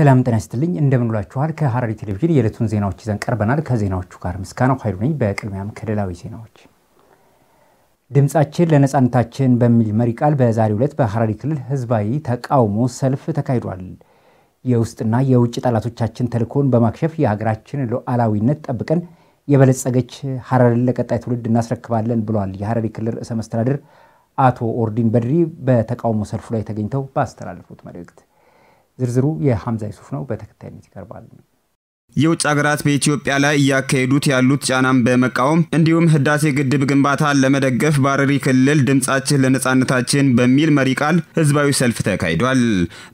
ሰላም ጤና ይስጥልኝ፣ እንደምንውላችኋል። ከሐረሪ ቴሌቪዥን የዕለቱን ዜናዎች ይዘን ቀርበናል። ከዜናዎቹ ጋር ምስጋናው ኃይሉ ነኝ። በቅድሚያም ክልላዊ ዜናዎች። ድምፃችን ለነፃነታችን በሚል መሪ ቃል በዛሬው ዕለት በሐረሪ ክልል ህዝባዊ ተቃውሞ ሰልፍ ተካሂዷል። የውስጥና የውጭ ጠላቶቻችን ተልእኮን በማክሸፍ የሀገራችን ሉዓላዊነት ጠብቀን የበለጸገች ሐረርን ለቀጣይ ትውልድ እናስረክባለን ብለዋል የሐረሪ ክልል ርዕሰ መስተዳድር አቶ ኦርዲን በድሪ በተቃውሞ ሰልፉ ላይ ተገኝተው ባስተላለፉት መልእክት። ዝርዝሩ የሐምዛ ይሱፍ ነው፣ በተከታይነት ይቀርባል። የውጭ ሀገራት በኢትዮጵያ ላይ እያካሄዱት ያሉት ጫናን በመቃወም እንዲሁም ህዳሴ ግድብ ግንባታን ለመደገፍ በሐረሪ ክልል ድምጻችን ለነጻነታችን በሚል መሪ ቃል ህዝባዊ ሰልፍ ተካሂዷል።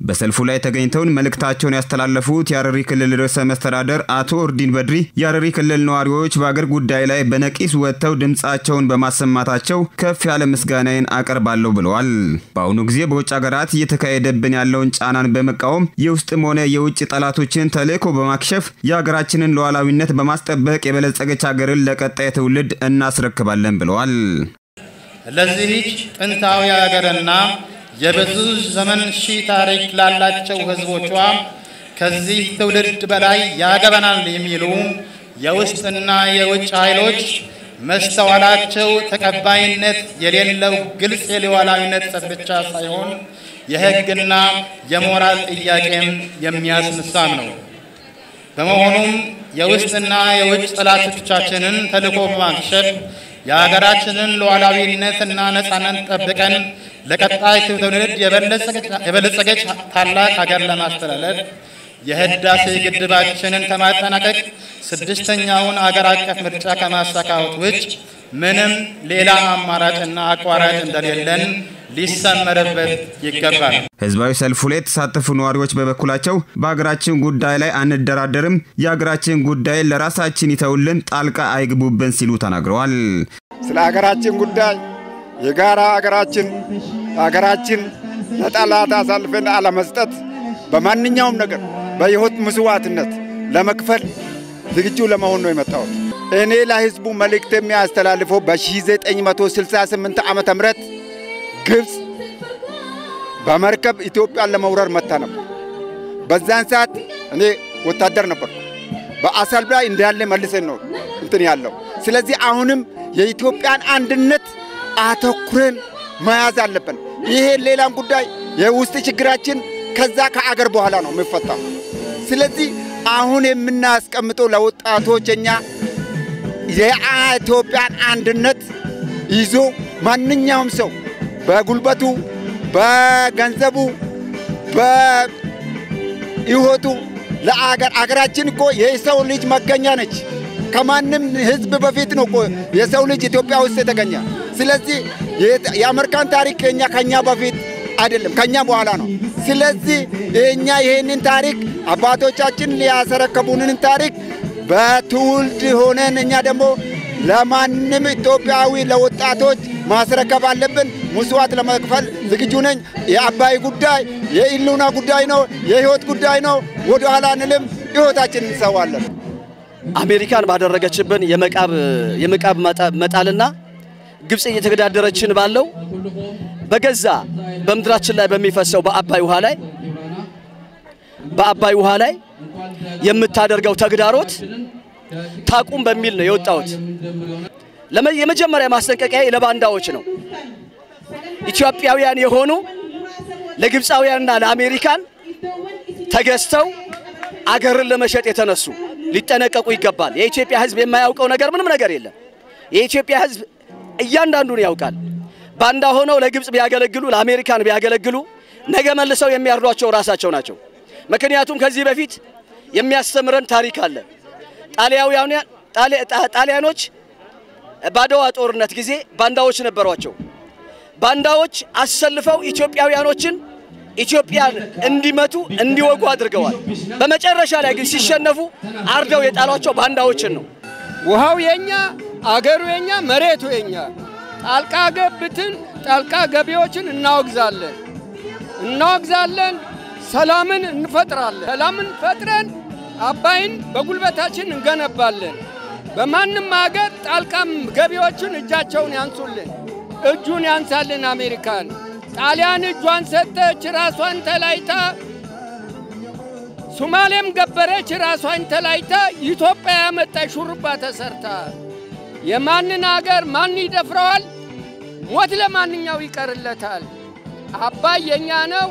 በሰልፉ ላይ ተገኝተውን መልእክታቸውን ያስተላለፉት የሐረሪ ክልል ርዕሰ መስተዳደር አቶ ኦርዲን በድሪ የሐረሪ ክልል ነዋሪዎች በአገር ጉዳይ ላይ በነቂስ ወጥተው ድምጻቸውን በማሰማታቸው ከፍ ያለ ምስጋናዬን አቀርባለሁ ብለዋል። በአሁኑ ጊዜ በውጭ ሀገራት እየተካሄደብን ያለውን ጫናን በመቃወም የውስጥም ሆነ የውጭ ጠላቶችን ተልዕኮ በማክሸፍ የሀገራችንን ሉዓላዊነት በማስጠበቅ የበለጸገች ሀገርን ለቀጣይ ትውልድ እናስረክባለን ብለዋል። ለዚህች ጥንታዊ ሀገርና የብዙ ዘመን ሺህ ታሪክ ላላቸው ህዝቦቿ ከዚህ ትውልድ በላይ ያገበናል የሚሉ የውስጥና የውጭ ኃይሎች መስተዋላቸው ተቀባይነት የሌለው ግልጽ የሉዓላዊነት ብቻ ሳይሆን የህግና የሞራል ጥያቄም የሚያስነሳም ነው። በመሆኑም የውስጥና የውጭ ጠላቶቻችንን ተልዕኮ በማክሸፍ የሀገራችንን ሉዓላዊነትና ነጻነት ጠብቀን ለቀጣይ ትውልድ የበለጸገች ታላቅ ሀገር ለማስተላለፍ የህዳሴ ግድባችንን ከማጠናቀቅ ስድስተኛውን አገር አቀፍ ምርጫ ከማሳካት ውጭ ምንም ሌላ አማራጭና አቋራጭ እንደሌለን ሊሰመርበት ይገባል። ህዝባዊ ሰልፉ ላይ የተሳተፉ ነዋሪዎች በበኩላቸው በሀገራችን ጉዳይ ላይ አንደራደርም፣ የሀገራችን ጉዳይ ለራሳችን ይተውልን፣ ጣልቃ አይግቡብን ሲሉ ተናግረዋል። ስለ ሀገራችን ጉዳይ የጋራ ሀገራችን ሀገራችን ለጠላት አሳልፈን አለመስጠት በማንኛውም ነገር በሕይወት መስዋዕትነት ለመክፈል ዝግጁ ለመሆን ነው የመጣሁት። እኔ ለህዝቡ መልእክት የሚያስተላልፈው በ1968 ዓመተ ምህረት ግብፅ በመርከብ ኢትዮጵያን ለመውረር መታ ነበር። በዛን ሰዓት እኔ ወታደር ነበር። በአሰብ ላይ እንዳለ መልሰን ነው እንትን ያለው። ስለዚህ አሁንም የኢትዮጵያን አንድነት አተኩረን መያዝ አለብን። ይሄ ሌላም ጉዳይ የውስጥ ችግራችን ከዛ ከአገር በኋላ ነው የሚፈታው። ስለዚህ አሁን የምናስቀምጠው ለወጣቶች እኛ የኢትዮጵያን አንድነት ይዞ ማንኛውም ሰው በጉልበቱ፣ በገንዘቡ፣ በሕይወቱ ለአገር አገራችን እኮ የሰው ልጅ መገኛ ነች። ከማንም ሕዝብ በፊት ነው እኮ የሰው ልጅ ኢትዮጵያ ውስጥ የተገኘ። ስለዚህ የአሜሪካን ታሪክ ከኛ ከኛ በፊት አይደለም ከኛ በኋላ ነው። ስለዚህ እኛ ይህንን ታሪክ አባቶቻችን ያስረከቡንን ታሪክ በትውልድ ሆነን እኛ ደግሞ ለማንም ኢትዮጵያዊ ለወጣቶች ማስረከብ አለብን። መስዋዕት ለመክፈል ዝግጁ ነኝ። የአባይ ጉዳይ የኢሉና ጉዳይ ነው፣ የህይወት ጉዳይ ነው። ወደ ኋላ አንልም። ህይወታችን እንሰዋለን። አሜሪካን ባደረገችብን የመቃብ መጣልና ግብፅ እየተገዳደረችን ባለው በገዛ በምድራችን ላይ በሚፈሰው በአባይ ውሃ ላይ በአባይ ውሃ ላይ የምታደርገው ተግዳሮት ታቁም በሚል ነው የወጣሁት። የመጀመሪያ ማስጠንቀቂያ ለባንዳዎች ነው። ኢትዮጵያውያን የሆኑ ለግብፃውያንና ለአሜሪካን ተገዝተው አገርን ለመሸጥ የተነሱ ሊጠነቀቁ ይገባል። የኢትዮጵያ ሕዝብ የማያውቀው ነገር ምንም ነገር የለም። የኢትዮጵያ ሕዝብ እያንዳንዱን ያውቃል። ባንዳ ሆነው ለግብፅ ቢያገለግሉ፣ ለአሜሪካን ቢያገለግሉ ነገ መልሰው የሚያርዷቸው ራሳቸው ናቸው። ምክንያቱም ከዚህ በፊት የሚያስተምረን ታሪክ አለ። ጣሊያኖች በአድዋ ጦርነት ጊዜ ባንዳዎች ነበሯቸው። ባንዳዎች አሰልፈው ኢትዮጵያውያኖችን ኢትዮጵያን እንዲመቱ እንዲወጉ አድርገዋል። በመጨረሻ ላይ ግን ሲሸነፉ አርደው የጣሏቸው ባንዳዎችን ነው። ውሃው የኛ፣ አገሩ የኛ፣ መሬቱ የኛ። ጣልቃ ገብትን ጣልቃ ገቢዎችን እናወግዛለን እናወግዛለን። ሰላምን እንፈጥራለን። ሰላምን ፈጥረን አባይን በጉልበታችን እንገነባለን። በማንም ሀገር ጣልቃም ገቢዎችን እጃቸውን ያንሱልን፣ እጁን ያንሳልን። አሜሪካን ጣሊያን እጇን ሰጠች፣ ራሷን ተላይታ ሶማሌም ገበረች ራሷን ተላይታ ኢትዮጵያ ያመጣች ሹርባ ተሰርታ የማንን አገር ማን ይደፍረዋል? ሞት ለማንኛው ይቀርለታል። አባይ የኛ ነው፣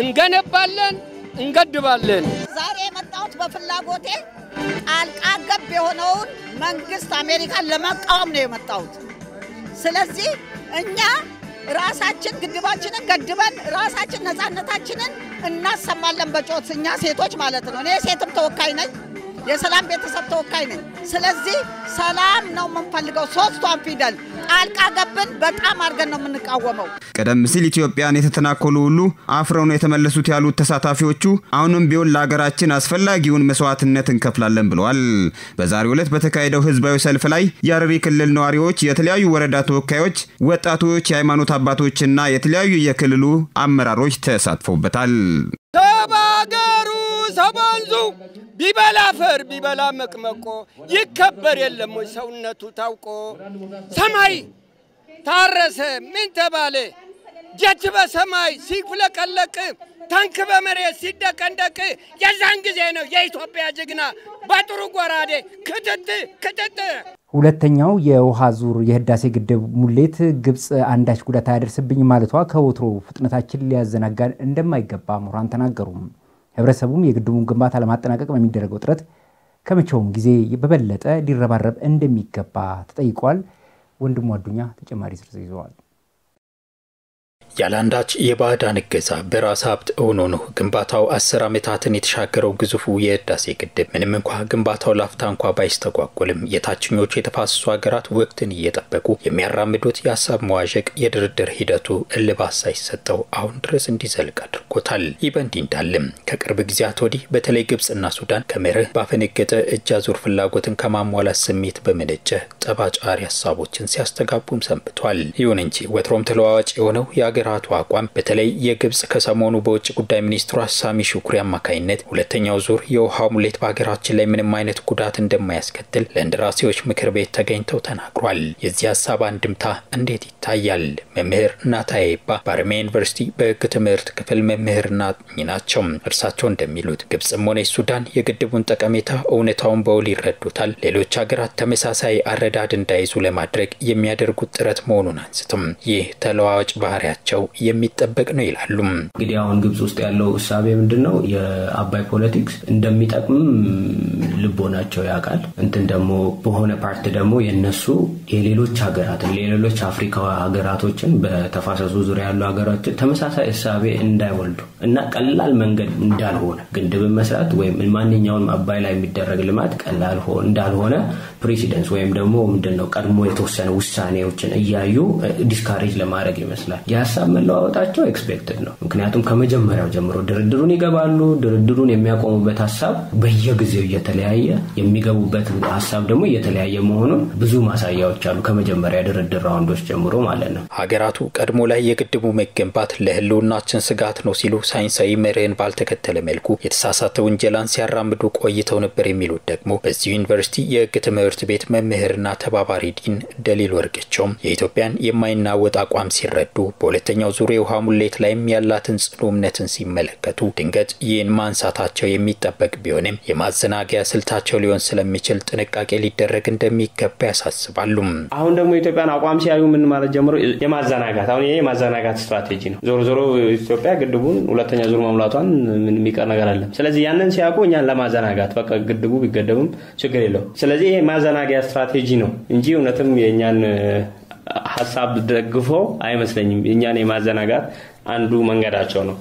እንገነባለን፣ እንገድባለን። ዛሬ የመጣሁት በፍላጎቴ ጣልቃ ገብ የሆነውን መንግስት አሜሪካን ለመቃወም ነው የመጣሁት። ስለዚህ እኛ ራሳችን ግድባችንን ገድበን ራሳችን ነፃነታችንን እናሰማለን በጮት እኛ ሴቶች ማለት ነው። እኔ ሴትም ተወካይ ነኝ፣ የሰላም ቤተሰብ ተወካይ ነኝ። ስለዚህ ሰላም ነው የምንፈልገው። ሶስቷን ፊደል ጣልቃ ገብን በጣም አድርገን ነው የምንቃወመው። ቀደም ሲል ኢትዮጵያን የተተናኮሉ ሁሉ አፍረው ነው የተመለሱት ያሉት ተሳታፊዎቹ አሁንም ቢሆን ለሀገራችን አስፈላጊውን መስዋዕትነት እንከፍላለን ብለዋል። በዛሬው ዕለት በተካሄደው ህዝባዊ ሰልፍ ላይ የሐረሪ ክልል ነዋሪዎች፣ የተለያዩ ወረዳ ተወካዮች፣ ወጣቶች፣ የሃይማኖት አባቶችና የተለያዩ የክልሉ አመራሮች ተሳትፎበታል። ተባገሩ ሰባንዙ ቢበላ አፈር ቢበላ መቅመቆ ይከበር የለም ወይ ሰውነቱ ታውቆ? ሰማይ ታረሰ ምን ተባለ? ጀት በሰማይ ሲፍለቀለቅ ታንክ በመሬት ሲደቀንደቅ የዛን ጊዜ ነው የኢትዮጵያ ጀግና በጥሩ ጎራዴ ክትት ክትት። ሁለተኛው የውሃ ዙር የህዳሴ ግድብ ሙሌት ግብፅ አንዳች ጉዳት አያደርስብኝ ማለቷ ከወትሮ ፍጥነታችን ሊያዘናጋን እንደማይገባ ምሁራን ተናገሩም። ህብረተሰቡም የግድቡን ግንባታ ለማጠናቀቅ በሚደረገው ጥረት ከመቼውም ጊዜ በበለጠ ሊረባረብ እንደሚገባ ተጠይቋል። ወንድሙ አዱኛ ተጨማሪ ዝርዝር ይዘዋል። ያለአንዳች የባዕዳን እገዛ በራስ ሀብት ሆኖ ግንባታው አስር ዓመታትን የተሻገረው ግዙፉ የህዳሴ ግድብ ምንም እንኳ ግንባታው ላፍታ እንኳ ባይስተጓጎልም የታችኞቹ የተፋሰሱ ሀገራት ወቅትን እየጠበቁ የሚያራምዱት የሀሳብ መዋዠቅ የድርድር ሂደቱ እልባት ሳይሰጠው አሁን ድረስ እንዲዘልቅ አድርጎታል። ይህ በእንዲህ እንዳለም ከቅርብ ጊዜያት ወዲህ በተለይ ግብፅና ሱዳን ከመርህ ባፈነገጠ እጅ አዙር ፍላጎትን ከማሟላት ስሜት በመነጨ ጠባጫሪ ሀሳቦችን ሲያስተጋቡም ሰንብቷል። ይሁን እንጂ ወትሮም ተለዋዋጭ የሆነው የሀገራቱ አቋም በተለይ የግብጽ ከሰሞኑ በውጭ ጉዳይ ሚኒስትሯ ሳሚ ሹኩሪ አማካኝነት ሁለተኛው ዙር የውሃ ሙሌት በሀገራችን ላይ ምንም አይነት ጉዳት እንደማያስከትል ለእንደራሴዎች ምክር ቤት ተገኝተው ተናግሯል። የዚህ ሀሳብ አንድምታ እንዴት ይታያል? መምህር ናታዬ ባ በአርሚያ ዩኒቨርሲቲ በህግ ትምህርት ክፍል መምህርና አጥኚ ናቸው። እርሳቸው እንደሚሉት ግብጽም ሆነ ሱዳን የግድቡን ጠቀሜታ እውነታውን በውል ይረዱታል። ሌሎች ሀገራት ተመሳሳይ አረዳድ እንዳይዙ ለማድረግ የሚያደርጉት ጥረት መሆኑን አንስትም ይህ ተለዋዋጭ ባህሪያቸው የሚጠበቅ ነው ይላሉ። እንግዲህ አሁን ግብጽ ውስጥ ያለው እሳቤ ምንድን ነው? የአባይ politics እንደሚጠቅምም ልቦናቸው ያውቃል። እንትን ደግሞ በሆነ part ደግሞ የነሱ የሌሎች ሀገራትን የሌሎች አፍሪካ ሀገራቶችን በተፋሰሱ ዙሪያ ያሉ ሀገራችን ተመሳሳይ እሳቤ እንዳይወልዱ እና ቀላል መንገድ እንዳልሆነ ግድብን መስራት ወይም ማንኛውም አባይ ላይ የሚደረግ ልማት ቀላል እንዳልሆነ precedence ወይም ደግሞ ምንድን ነው ቀድሞ የተወሰነ ውሳኔዎችን እያዩ discourage ለማድረግ ይመስላል። የሀሳብ መለዋወጣቸው expected ነው። ምክንያቱም ከመጀመሪያው ጀምሮ ድርድሩን ይገባሉ። ድርድሩን የሚያቆሙበት ሀሳብ በየጊዜው እየተለያየ የሚገቡበት ሀሳብ ደግሞ እየተለያየ መሆኑን ብዙ ማሳያዎች አሉ። ከመጀመሪያ ድርድር round ኦች ጀምሮ ማለት ነው። ሀገራቱ ቀድሞ ላይ የግድቡ መገንባት ለሕልውናችን ስጋት ነው ሲሉ ሳይንሳዊ መርህን ባልተከተለ መልኩ የተሳሳተ ውንጀላን ሲያራምዱ ቆይተው ነበር የሚሉት ደግሞ በዚሁ ዩኒቨርሲቲ የሕግ ትምህርት ቤት መምህርና ተባባሪ ዲን ደሊል ወርቅቸውም የኢትዮጵያን የማይናወጥ አቋም ሲረዱ በሁለተኛው ዙር የውሃ ሙሌት ላይም ያላትን ጽኑ እምነትን ሲመለከቱ ድንገት ይህን ማንሳታቸው የሚጠበቅ ቢሆንም የማዘናጊያ ስልታቸው ሊሆን ስለሚችል ጥንቃቄ ሊደረግ እንደሚገባ ያሳስባሉ። አሁን ደግሞ የኢትዮጵያን አቋም ሲያዩ ምን ማለት ጀምሮ የማዘናጋት አሁን ይሄ የማዘናጋት ስትራቴጂ ነው። ዞሮ ዞሮ ኢትዮጵያ ግድቡን ሁለተኛ ዙር መሙላቷን የሚቀር ነገር አለም። ስለዚህ ያንን ሲያውቁ እኛን ለማዘናጋት በቃ ግድቡ ቢገደብም ችግር የለው። ስለዚህ ይሄ ማዘናጊያ ስትራቴጂ ነው እንጂ እውነትም የእኛን ሀሳብ ደግፎ አይመስለኝም። እኛን የማዘናጋት አንዱ መንገዳቸው ነው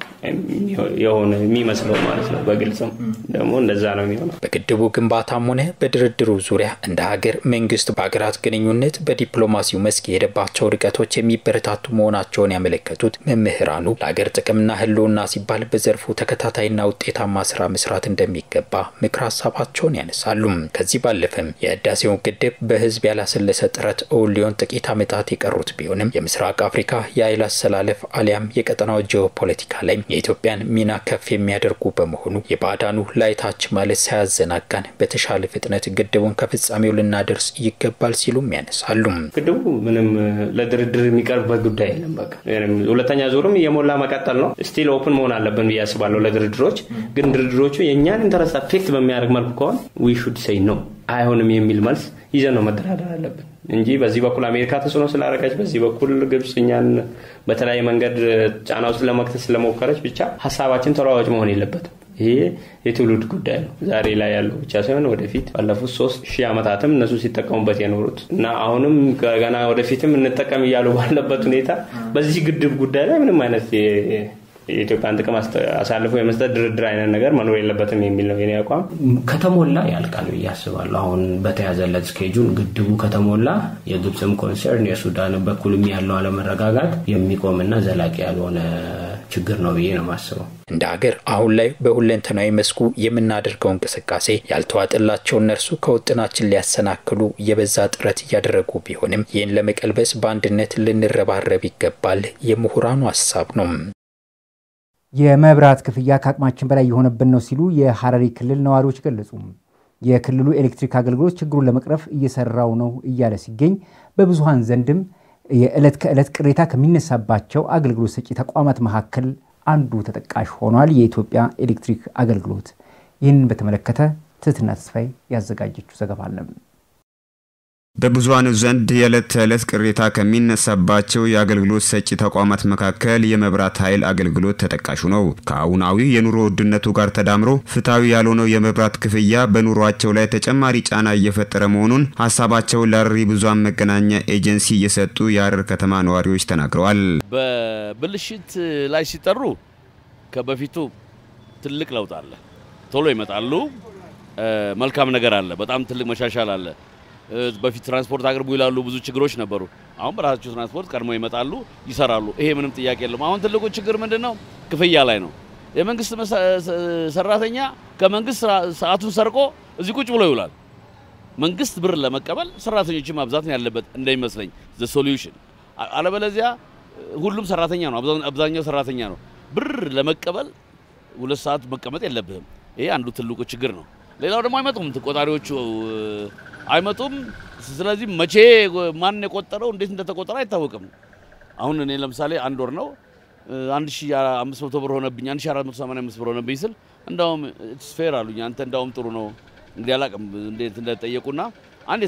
የሆነ የሚመስለው ማለት ነው። በግልጽም ደግሞ እንደዛ ነው የሚሆነው። በግድቡ ግንባታም ሆነ በድርድሩ ዙሪያ እንደ ሀገር መንግስት በሀገራት ግንኙነት በዲፕሎማሲው መስክ የሄደባቸው ርቀቶች የሚበረታቱ መሆናቸውን ያመለከቱት መምህራኑ ለሀገር ጥቅምና ሕልውና ሲባል በዘርፉ ተከታታይና ውጤታማ ስራ መስራት እንደሚገባ ምክር ሀሳባቸውን ያነሳሉ። ከዚህ ባለፈም የህዳሴውን ግድብ በህዝብ ያላሰለሰ ጥረት እውን ሊሆን ጥቂት ዓመታት የቀሩት ቢሆንም የምስራቅ አፍሪካ የኃይል አሰላለፍ አሊያም በቀጠናው ጂኦፖለቲካ ላይ የኢትዮጵያን ሚና ከፍ የሚያደርጉ በመሆኑ የባዕዳኑ ላይታች ማለት ሳያዘናጋን በተሻለ ፍጥነት ግድቡን ከፍጻሜው ልናደርስ ይገባል ሲሉም ያነሳሉ። ግድቡ ምንም ለድርድር የሚቀርብበት ጉዳይ የለም። በቃ ሁለተኛ ዙርም የሞላ መቀጠል ነው። still open መሆን አለብን ብዬ አስባለሁ ለድርድሮች። ግን ድርድሮቹ የእኛን interest affect በሚያደርግ መልኩ ከሆን we should say no አይሆንም የሚል መልስ ይዘን ነው መደራደር አለብን እንጂ በዚህ በኩል አሜሪካ ተጽዕኖ ስላደረገች፣ በዚህ በኩል ግብጽ እኛን በተለያየ መንገድ ጫና ውስጥ ለመክተት ስለሞከረች ብቻ ሀሳባችን ተለዋዋጭ መሆን የለበትም። ይሄ የትውልድ ጉዳይ ነው። ዛሬ ላይ ያለው ብቻ ሳይሆን ወደፊት ባለፉት ሶስት ሺህ ዓመታትም እነሱ ሲጠቀሙበት የኖሩት እና አሁንም ገና ወደፊትም እንጠቀም እያሉ ባለበት ሁኔታ በዚህ ግድብ ጉዳይ ላይ ምንም አይነት የኢትዮጵያን ጥቅም አሳልፎ የመስጠት ድርድር አይነት ነገር መኖር የለበትም የሚል ነው የኔ አቋም። ከተሞላ ያልቃል ብዬ አስባለሁ። አሁን በተያዘለት schedule ግድቡ ከተሞላ የግብፅም concern የሱዳን በኩልም ያለው አለመረጋጋት የሚቆምና ዘላቂ ያልሆነ ችግር ነው ብዬ ነው የማስበው። እንደ ሀገር አሁን ላይ በሁለንተናዊ መስኩ የምናደርገው እንቅስቃሴ ያልተዋጠላቸው እነርሱ ከውጥናችን ሊያሰናክሉ የበዛ ጥረት እያደረጉ ቢሆንም ይህን ለመቀልበስ በአንድነት ልንረባረብ ይገባል የምሁራኑ ሀሳብ ነው። የመብራት ክፍያ ከአቅማችን በላይ የሆነብን ነው ሲሉ የሐረሪ ክልል ነዋሪዎች ገለጹ። የክልሉ ኤሌክትሪክ አገልግሎት ችግሩን ለመቅረፍ እየሰራው ነው እያለ ሲገኝ በብዙሃን ዘንድም የዕለት ከዕለት ቅሬታ ከሚነሳባቸው አገልግሎት ሰጪ ተቋማት መካከል አንዱ ተጠቃሽ ሆኗል የኢትዮጵያ ኤሌክትሪክ አገልግሎት። ይህንን በተመለከተ ትህትና ተስፋዬ ያዘጋጀችው ዘገባ አለ። በብዙሃኑ ዘንድ የዕለት ተዕለት ቅሬታ ከሚነሳባቸው የአገልግሎት ሰጪ ተቋማት መካከል የመብራት ኃይል አገልግሎት ተጠቃሹ ነው። ከአሁናዊ የኑሮ ውድነቱ ጋር ተዳምሮ ፍትሐዊ ያልሆነው የመብራት ክፍያ በኑሯቸው ላይ ተጨማሪ ጫና እየፈጠረ መሆኑን ሀሳባቸውን ለሐረሪ ብዙሃን መገናኛ ኤጀንሲ እየሰጡ የሐረር ከተማ ነዋሪዎች ተናግረዋል። በብልሽት ላይ ሲጠሩ ከበፊቱ ትልቅ ለውጥ አለ። ቶሎ ይመጣሉ። መልካም ነገር አለ። በጣም ትልቅ መሻሻል አለ። በፊት ትራንስፖርት አቅርቡ ይላሉ። ብዙ ችግሮች ነበሩ። አሁን በራሳቸው ትራንስፖርት ቀድሞ ይመጣሉ፣ ይሰራሉ። ይሄ ምንም ጥያቄ የለም። አሁን ትልቁ ችግር ምንድን ነው? ክፍያ ላይ ነው። የመንግስት ሰራተኛ ከመንግስት ሰዓቱን ሰርቆ እዚህ ቁጭ ብሎ ይውላል። መንግስት ብር ለመቀበል ሰራተኞችን ማብዛት ነው ያለበት እንደሚመስለኝ the solution። አለበለዚያ ሁሉም ሰራተኛ ነው፣ አብዛኛው ሰራተኛ ነው። ብር ለመቀበል ሁለት ሰዓት መቀመጥ የለብህም። ይሄ አንዱ ትልቁ ችግር ነው። ሌላው ደግሞ አይመጡም ተቆጣሪዎቹ አይመጡም። ስለዚህ መቼ ማን የቆጠረው እንዴት እንደተቆጠረ አይታወቅም። አሁን እኔ ለምሳሌ አንድ ወር ነው 1500 ብር ሆነብኝ 1485 ብር ሆነብኝ ስል እንዳውም it's fair አሉኝ። አንተ እንዳውም ጥሩ ነው እንግዲህ አላውቅም እንዴት እንደጠየቁና አንድ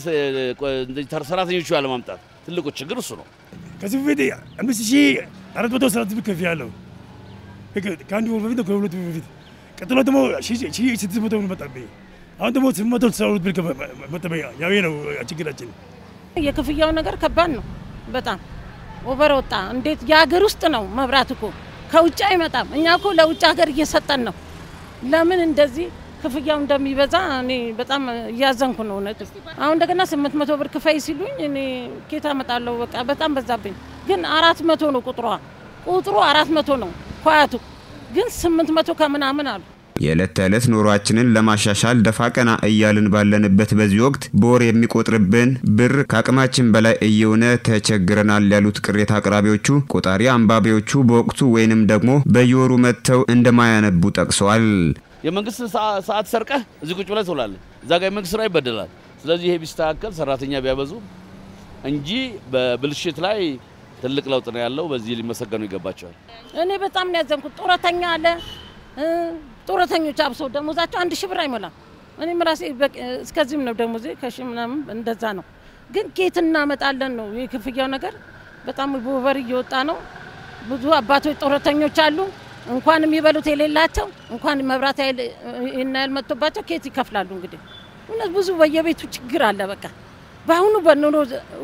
ሰራተኞቹ ያለማምጣት ትልቁ ችግር እሱ ነው። ከዚህ በፊት አምስት ሺህ አራት መቶ ሰራት ብር ከፍያለሁ ከአንድ ወር በፊት ከሁለት ወር በፊት ቀጥሎ ደግሞ ስድስት መቶ ብር መጣብኝ። አሁን ደግሞ ስምንት መቶ ስልሳ ሁለት ብር መጣብኝ ያው ነው ችግራችን። የክፍያው ነገር ከባድ ነው በጣም over ወጣ። እንዴት የሀገር ውስጥ ነው መብራት እኮ ከውጭ አይመጣም። እኛ እኮ ለውጭ ሀገር እየሰጠን ነው። ለምን እንደዚህ ክፍያው እንደሚበዛ እኔ በጣም እያዘንኩ ነው እውነት። አሁን እንደገና ስምንት መቶ ብር ክፈይ ሲሉኝ እኔ ኬት አመጣለሁ? በቃ በጣም በዛብኝ። ግን አራት መቶ ነው ቁጥሯ ቁጥሩ አራት መቶ ነው ኳያቱ ግን ስምንት መቶ ከምናምን አሉ። የዕለት ተዕለት ኑሯችንን ለማሻሻል ደፋ ቀና እያልን ባለንበት በዚህ ወቅት በወር የሚቆጥርብን ብር ከአቅማችን በላይ እየሆነ ተቸግረናል ያሉት ቅሬታ አቅራቢዎቹ ቆጣሪ አንባቢዎቹ በወቅቱ ወይንም ደግሞ በየወሩ መጥተው እንደማያነቡ ጠቅሰዋል። የመንግስት ሰዓት ሰርቀህ እዚህ ቁጭ ብለህ ትውላለህ። እዛ ጋር የመንግስት ስራ ይበደላል። ስለዚህ ይሄ ቢስተካከል ሰራተኛ ቢያበዙ እንጂ በብልሽት ላይ ትልቅ ለውጥ ነው ያለው። በዚህ ሊመሰገኑ ይገባቸዋል። እኔ በጣም ነው ያዘንኩት። ጡረተኛ አለ ጡረተኞች አብሶ ደሞዛቸው አንድ ሺህ ብር አይሞላም። እኔም ራሴ እስከዚህም ነው ደሞዜ ከሺ ምናምን እንደዛ ነው። ግን ኬት እናመጣለን ነው የክፍያው ነገር በጣም ቦበር እየወጣ ነው። ብዙ አባቶች ጡረተኞች አሉ እንኳን የሚበሉት የሌላቸው እንኳን መብራት ይህን ያህል መጥቶባቸው ኬት ይከፍላሉ። እንግዲህ እውነት ብዙ በየቤቱ ችግር አለ። በቃ በአሁኑ በኑሮ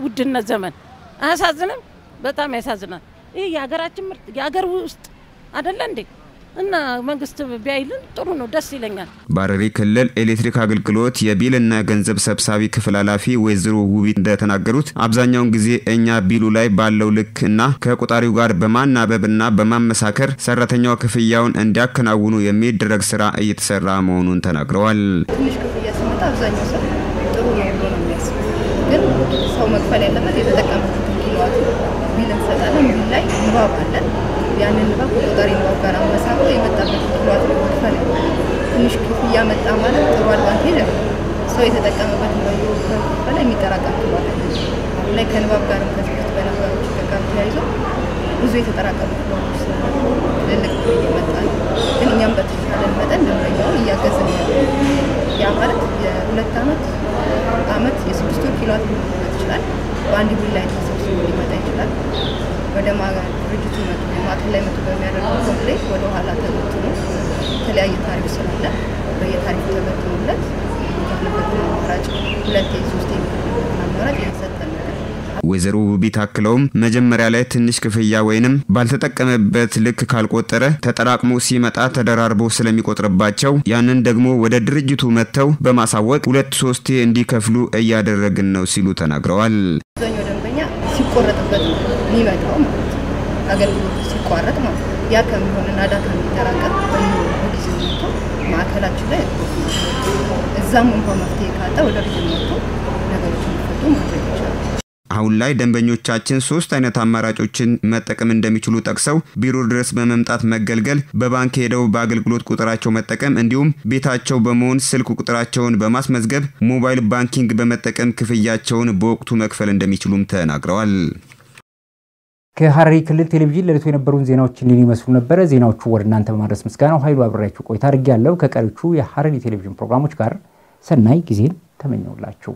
ውድነት ዘመን አያሳዝንም? በጣም ያሳዝናል። ይህ የሀገራችን ምርት የሀገር ውስጥ አይደለ እንዴ? እና መንግስት ቢያይልን ጥሩ ነው፣ ደስ ይለኛል። በሐረሪ ክልል ኤሌክትሪክ አገልግሎት የቢልና ገንዘብ ሰብሳቢ ክፍል ኃላፊ ወይዘሮ ውቢት እንደተናገሩት አብዛኛውን ጊዜ እኛ bill ኡ ላይ ባለው ልክ እና ከቆጣሪው ጋር በማናበብና በማመሳከር ሰራተኛው ክፍያውን እንዲያከናውኑ የሚደረግ ስራ እየተሰራ መሆኑን ተናግረዋል። ሲመጣ አብዛኛው ሰው ጥሩ ነው ብሎ ነው የሚያስበው። ግን ሰው መክፈል ያለበት የተጠቀመበትን ኪሎዋት bill እንሰጣለን። bill ላይ ንባብ አለን ያንን ንባብ ከቆጣሪ ንባብ ጋር አመሳቅሎ የመጣበት ኪሎዋት መክፈል ትንሽ ክፍያ መጣ ማለት ጥሩ advantage ነው። ሰው የተጠቀመበትን በከፈለ የሚጠራቀም አሁን ላይ ከንባብ በፊት በነበረው ችግር ጋር ተያይዞ ብዙ የተጠራቀሙ ኪሎዋቶች ስላሉ ትልልቅ እየመጣ ነው። ግን እኛም በተቻለን መጠን ደንበኛውን እያገዝን ያለ ያ ማለት የሁለት ዓመት ዓመት የስድስት ወር ኪሎዋት ሊሆን ይችላል። በአንድ bill ላይ ተሰብስቦ ሊመጣ ይችላል። ወደ ድርጅቱ ማዕከል ላይ መጡ በሚያደርገው complaint ወደ ኋላ ተበትኖ የተለያየ ታሪፍ ስላለ በየታሪፉ ተበትኖለት የሚከፍልበትን አማራጭ ሁለቴ ሶስቴ የሚከፍልበትን አማራጭ ነገር ወይዘሮ ውቢት አክለውም መጀመሪያ ላይ ትንሽ ክፍያ ወይንም ባልተጠቀመበት ልክ ካልቆጠረ ተጠራቅሞ ሲመጣ ተደራርቦ ስለሚቆጥርባቸው ያንን ደግሞ ወደ ድርጅቱ መጥተው በማሳወቅ ሁለት ሶስቴ እንዲከፍሉ እያደረግን ነው ሲሉ ተናግረዋል። አብዛኛው ደንበኛ ሲቆረጥበት የሚመጣው ማለት ነው። አገልግሎቱ ሲቋረጥ ማለት ያ ከሚሆንና data የሚጠራቀም በጊዜ መጥቶ ማዕከላችን ላይ እዛም እንኳን መፍትሄ ካጣ ወደ region መጥቶ ነገሮች እንዲፈቱ ማድረግ ይቻላል። አሁን ላይ ደንበኞቻችን ሶስት አይነት አማራጮችን መጠቀም እንደሚችሉ ጠቅሰው ቢሮ ድረስ በመምጣት መገልገል፣ በባንክ ሄደው በአገልግሎት ቁጥራቸው መጠቀም እንዲሁም ቤታቸው በመሆን ስልክ ቁጥራቸውን በማስመዝገብ mobile banking በመጠቀም ክፍያቸውን በወቅቱ መክፈል እንደሚችሉም ተናግረዋል። ከሐረሪ ክልል ቴሌቪዥን ለዕለቱ የነበሩን ዜናዎች እንዲህ ይመስሉ ነበረ። ዜናዎቹ ወደ እናንተ በማድረስ ምስጋናው ኃይሉ አብሬያችሁ ቆይታ አድርጌያለሁ። ከቀሪዎቹ የሐረሪ ቴሌቪዥን ፕሮግራሞች ጋር ሰናይ ጊዜን ተመኘውላችሁ።